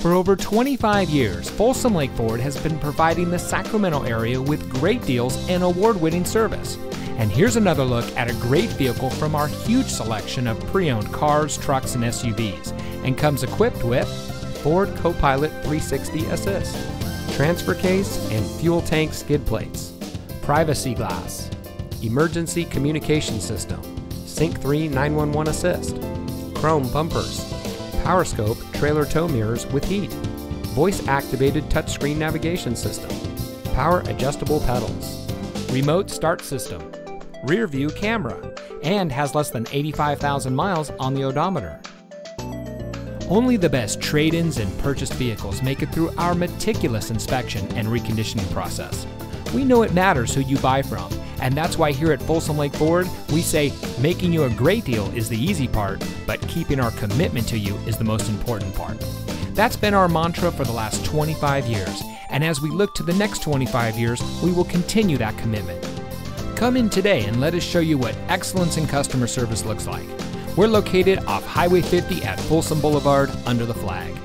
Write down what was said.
For over 25 years, Folsom Lake Ford has been providing the Sacramento area with great deals and award winning service. And here's another look at a great vehicle from our huge selection of pre owned cars, trucks, and SUVs, and comes equipped with Ford Copilot 360 Assist, transfer case and fuel tank skid plates, privacy glass, emergency communication system, Sync 3 911 Assist, chrome bumpers, power scope trailer tow mirrors with heat, voice activated touchscreen navigation system, power adjustable pedals, remote start system, rear view camera, and has less than 85,000 miles on the odometer. Only the best trade ins and purchased vehicles make it through our meticulous inspection and reconditioning process. We know it matters who you buy from, and that's why here at Folsom Lake Ford, we say making you a great deal is the easy part, but keeping our commitment to you is the most important part. That's been our mantra for the last 25 years, and as we look to the next 25 years, we will continue that commitment. Come in today and let us show you what excellence in customer service looks like. We're located off Highway 50 at Folsom Boulevard under the flag.